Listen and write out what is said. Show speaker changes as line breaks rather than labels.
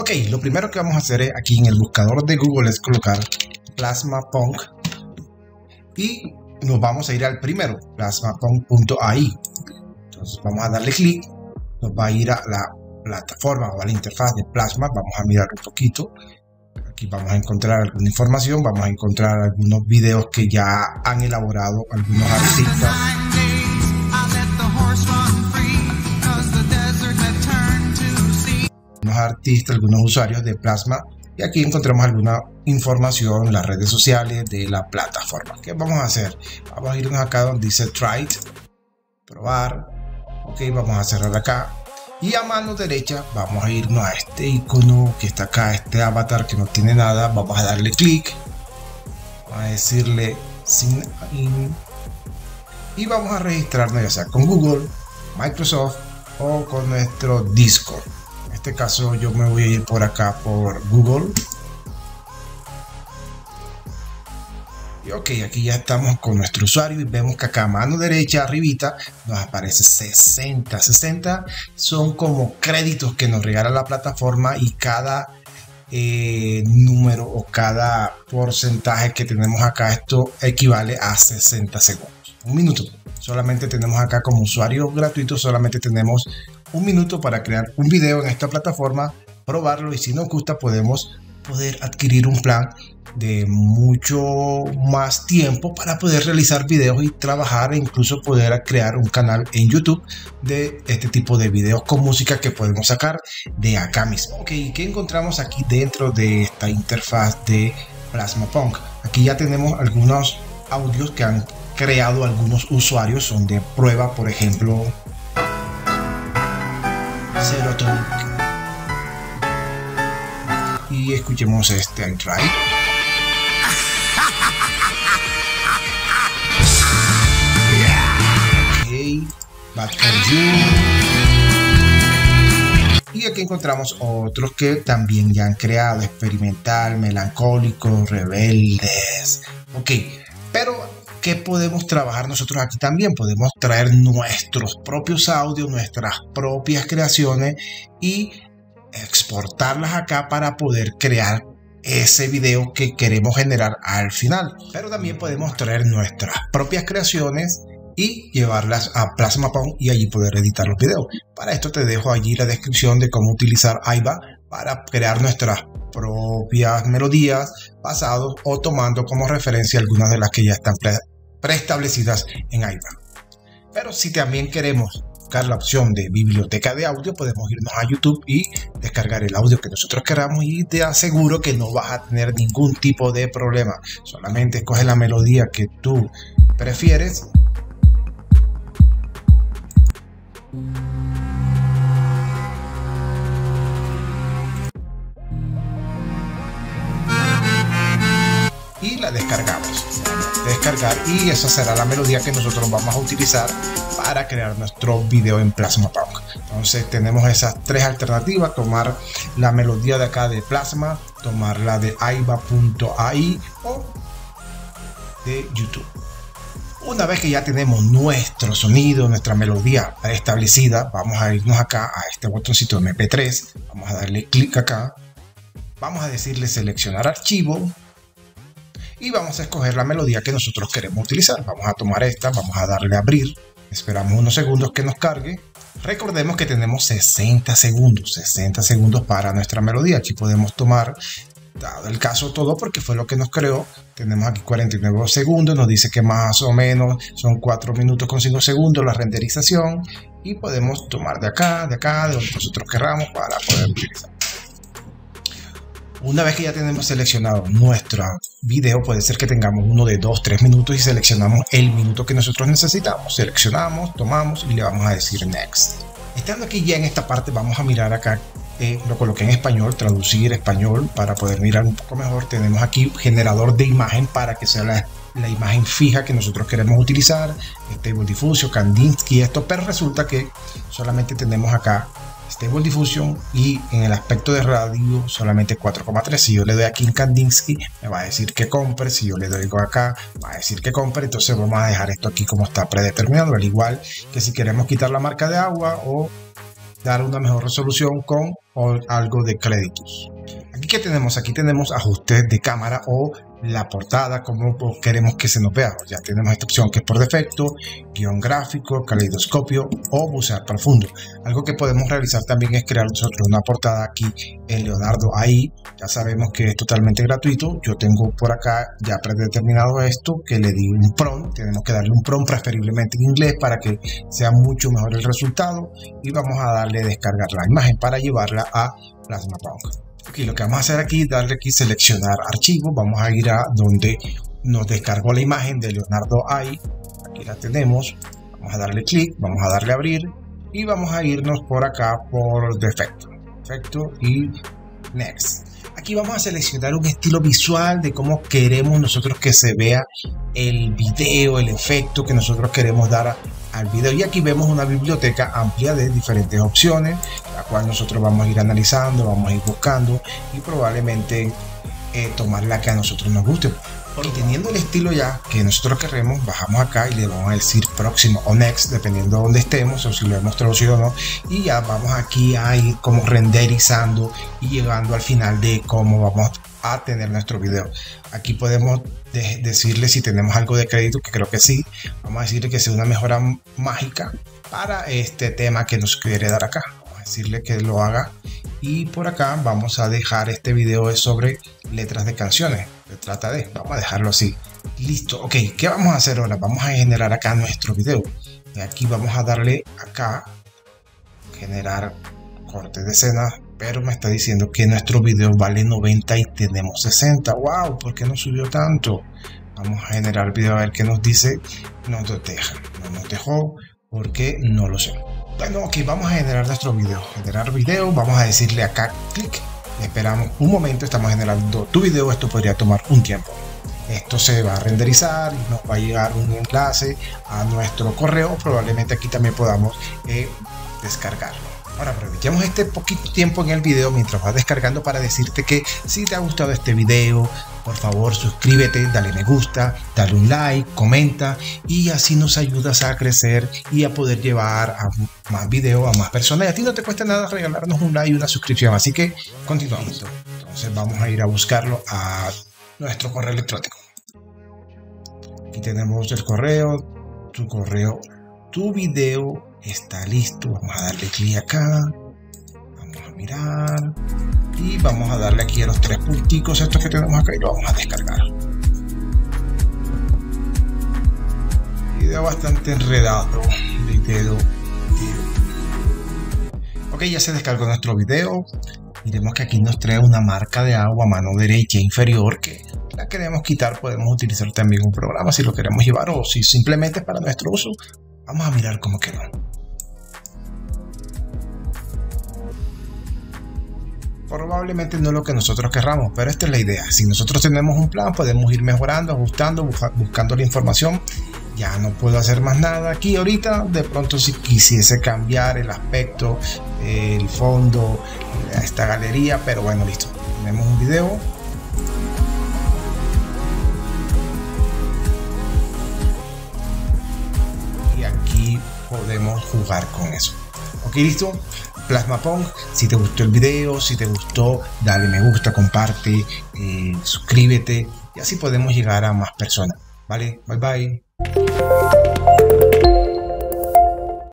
Ok, lo primero que vamos a hacer aquí en el buscador de Google es colocar Plasma Punk y nos vamos a ir al primero, plasmapunk.ai. Entonces vamos a darle clic, nos va a ir a la plataforma o a la interfaz de Plasma. Vamos a mirar un poquito. Aquí vamos a encontrar alguna información, vamos a encontrar algunos videos que ya han elaborado algunos artistas. Algunos artistas, algunos usuarios de Plasma y aquí encontramos alguna información las redes sociales de la plataforma. ¿Qué vamos a hacer? Vamos a irnos acá donde dice try, probar. Ok, vamos a cerrar acá. Y a mano derecha vamos a irnos a este icono que está acá, este avatar que no tiene nada. Vamos a darle clic. A decirle sign in. Y vamos a registrarnos ya sea con Google, Microsoft o con nuestro Discord este caso yo me voy a ir por acá por Google. Ok, aquí ya estamos con nuestro usuario y vemos que acá a mano derecha arribita nos aparece 60. 60 son como créditos que nos regala la plataforma y cada eh, número o cada porcentaje que tenemos acá, esto equivale a 60 segundos. Un minuto. Solamente tenemos acá como usuario gratuito, solamente tenemos un minuto para crear un video en esta plataforma, probarlo y si nos gusta podemos poder adquirir un plan de mucho más tiempo para poder realizar videos y trabajar e incluso poder crear un canal en YouTube de este tipo de videos con música que podemos sacar de acá mismo. Ok, ¿qué encontramos aquí dentro de esta interfaz de Plasma Punk? Aquí ya tenemos algunos audios que han creado algunos usuarios, son de prueba, por ejemplo, Serotonic. Y escuchemos este I Try. Y aquí encontramos otros que también ya han creado, experimental, melancólicos, rebeldes. Ok, pero ¿qué podemos trabajar nosotros aquí también? Podemos traer nuestros propios audios, nuestras propias creaciones y exportarlas acá para poder crear ese video que queremos generar al final. Pero también podemos traer nuestras propias creaciones y llevarlas a Plasmapon y allí poder editar los videos. Para esto te dejo allí la descripción de cómo utilizar Aiba para crear nuestras propias melodías basados o tomando como referencia algunas de las que ya están preestablecidas en Aiba. Pero si también queremos la opción de biblioteca de audio, podemos irnos a YouTube y descargar el audio que nosotros queramos y te aseguro que no vas a tener ningún tipo de problema. Solamente escoge la melodía que tú prefieres y la descargamos. Descargar y esa será la melodía que nosotros vamos a utilizar para crear nuestro video en Plasma Punk. Entonces tenemos esas tres alternativas, tomar la melodía de acá de Plasma, tomar la de aiba.ai o de YouTube. Una vez que ya tenemos nuestro sonido, nuestra melodía establecida, vamos a irnos acá a este botoncito MP3, vamos a darle clic acá, vamos a decirle seleccionar archivo, y vamos a escoger la melodía que nosotros queremos utilizar. Vamos a tomar esta, vamos a darle a abrir, esperamos unos segundos que nos cargue. Recordemos que tenemos 60 segundos, 60 segundos para nuestra melodía. Aquí podemos tomar, dado el caso todo, porque fue lo que nos creó. Tenemos aquí 49 segundos, nos dice que más o menos son 4 minutos con 5 segundos la renderización. Y podemos tomar de acá, de acá, de donde nosotros queramos para poder utilizar. Una vez que ya tenemos seleccionado nuestro video, puede ser que tengamos uno de 2-3 minutos y seleccionamos el minuto que nosotros necesitamos. Seleccionamos, tomamos y le vamos a decir Next. Estando aquí ya en esta parte, vamos a mirar acá, eh, lo coloqué en español, traducir español para poder mirar un poco mejor. Tenemos aquí generador de imagen para que sea la imagen fija que nosotros queremos utilizar, Stable Diffusion, Kandinsky, esto, pero resulta que solamente tenemos acá Stable Diffusion y en el aspecto de radio solamente 4,3. Si yo le doy aquí en Kandinsky, me va a decir que compre. Si yo le doy acá, va a decir que compre. Entonces vamos a dejar esto aquí como está predeterminado, al igual que si queremos quitar la marca de agua o dar una mejor resolución con algo de créditos. Aquí que tenemos, aquí tenemos ajustes de cámara o la portada, como queremos que se nos vea. Ya tenemos esta opción que es por defecto, guion gráfico, caleidoscopio o bucear profundo. Algo que podemos realizar también es crear nosotros una portada aquí en Leonardo ahí. Ya sabemos que es totalmente gratuito. Yo tengo por acá ya predeterminado esto, que le di un prompt. Tenemos que darle un prompt preferiblemente en inglés para que sea mucho mejor el resultado. Y vamos a darle descargar la imagen para llevarla a Plasmapunk. Aquí lo que vamos a hacer aquí, darle aquí seleccionar archivo, vamos a ir a donde nos descargó la imagen de Leonardo AI, aquí la tenemos, vamos a darle clic, vamos a darle abrir y vamos a irnos por acá por defecto, defecto y next. Aquí vamos a seleccionar un estilo visual de cómo queremos nosotros que se vea el video, el efecto que nosotros queremos dar al video. Y aquí vemos una biblioteca amplia de diferentes opciones cual nosotros vamos a ir analizando vamos a ir buscando y probablemente eh, tomar la que a nosotros nos guste y teniendo el estilo ya que nosotros queremos bajamos acá y le vamos a decir próximo o next dependiendo de dónde estemos o si lo hemos traducido o no y ya vamos aquí a ir como renderizando y llegando al final de cómo vamos a tener nuestro video aquí podemos decirle si tenemos algo de crédito, que creo que sí. Vamos a decirle que sea una mejora mágica para este tema que nos quiere dar acá. Decirle que lo haga. Y por acá vamos a dejar este video sobre letras de canciones. Se trata de, vamos a dejarlo así. Listo, ok, ¿qué vamos a hacer ahora? Vamos a generar acá nuestro video. Y aquí vamos a darle acá, generar corte de escena pero me está diciendo que nuestro video vale 90 y tenemos 60. ¡Wow! ¿Por qué no subió tanto? Vamos a generar video a ver qué nos dice. No nos deja. No nos dejó porque no lo sé. Bueno, ok, vamos a generar nuestro video. Generar video, vamos a decirle acá clic. Esperamos un momento, estamos generando tu video. Esto podría tomar un tiempo. Esto se va a renderizar y nos va a llegar un enlace a nuestro correo. Probablemente aquí también podamos eh, descargarlo. Ahora aprovechemos este poquito tiempo en el video mientras vas descargando para decirte que si te ha gustado este video, por favor suscríbete, dale me gusta, dale un like, comenta y así nos ayudas a crecer y a poder llevar a más videos a más personas. Y a ti no te cuesta nada regalarnos un like y una suscripción, así que continuamos. Entonces vamos a ir a buscarlo a nuestro correo electrónico. Aquí tenemos el correo, tu correo, tu video está listo. Vamos a darle clic acá. Vamos a mirar. Y vamos a darle aquí a los tres punticos estos que tenemos acá y lo vamos a descargar. Video bastante enredado. Video. Ok, ya se descargó nuestro video. Miremos que aquí nos trae una marca de agua a mano derecha inferior que la queremos quitar. Podemos utilizar también un programa si lo queremos llevar o si simplemente es para nuestro uso. Vamos a mirar cómo quedó. Probablemente no es lo que nosotros querramos, pero esta es la idea. Si nosotros tenemos un plan, podemos ir mejorando, ajustando, buscando la información. Ya no puedo hacer más nada aquí ahorita. De pronto si quisiese cambiar el aspecto, el fondo, esta galería, pero bueno, listo. Tenemos un video. Podemos jugar con eso. Ok, listo. Plasmapunk. Si te gustó el video, si te gustó, dale me gusta, comparte, eh, suscríbete y así podemos llegar a más personas. ¿Vale? Bye bye.